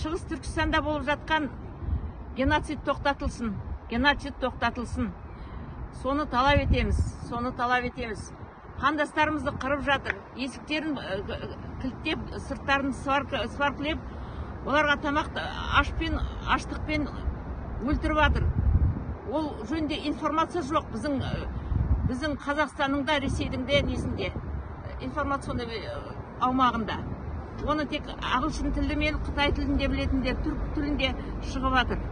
шығыс түркістанда болып жатқан геноцид тоқтатылсын геноцид тоқтатылсын. Соны талап етеміз соны талап етеміз. Қандастарымызды қырып жатыр. Есіктерін э, кілттеп сырттарын сваркілеп оларға тамақ ашпен аштықпен өлтіріп жатыр ол жөнінде информация жоқ біздің э, біздің қазақстанның да ресейдің де несінде э, информационный э, аумағында. Оны тек ағылшын тілі мен қытай тілінде білетіндер түрік тілінде шығып жатыр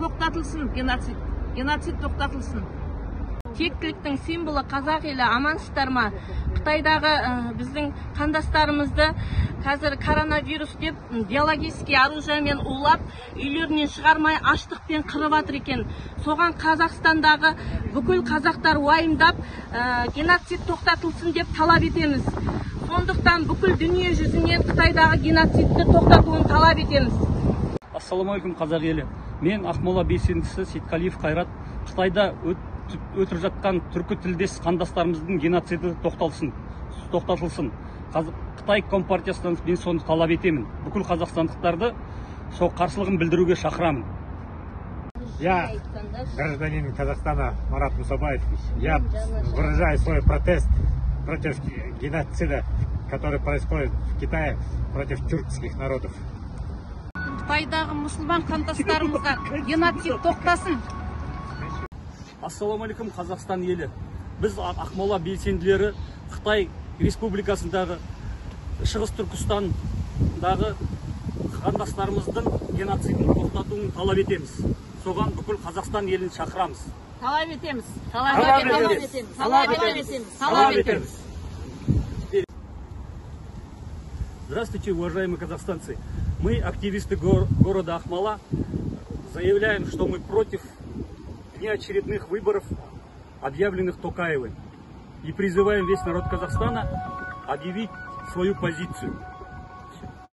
тоқтатылсын геноцид геноцид тоқтатылсын. Тектіліктің символы қазақ елі амансыздар ма? Қытайдағы ә, біздің қандастарымызды қазір коронавирус деп биологический оружиемен улап үйлерінен шығармай аштықпен қырып жатыр екен. Соған қазақстандағы бүкіл қазақтар уайымдап ә, геноцид тоқтатылсын деп талап етеміз. Сондықтан бүкіл дүние жүзінен қытайдағы геноцидті тоқтатуын талап етеміз. Ассалаумағалейкум қазақ елі. Мен ақмола белсендісі сейтқалиев қайрат. Қытайда өт- өтіп жатқан түркі тілдес қандастарымыздың геноциді тоқталсын тоқтатылсын. Қаз- қытай компартиясынан мен соны талап етемін. Бүкіл қазақстандықтарды сол қарсылығын білдіруге шақырамын. Я, гражданин Казахстана Марат Мусабаев, я выражаю свой протест против геноцида, который происходит в Китае против тюркских народов. қытайдағы мұсылман қандастарымызға геноцид тоқтасын. Ассалаумағалейкум қазақстан елі. Біз ақмола белсенділері қытай республикасындағы шығыс түркістандағы қандастарымыздың геноцидін тоқтатуын талап етеміз. Соған бүкіл қазақстан елін шақырамыз. Талап етеміз. Талап етеміз. талап етеміз. Талап етеміз. Здравствуйте, уважаемые казахстанцы. Мы, активисты гор- города Ахмала, заявляем, что мы против внеочередных выборов, объявленных Токаевым. И призываем весь народ Казахстана объявить свою позицию.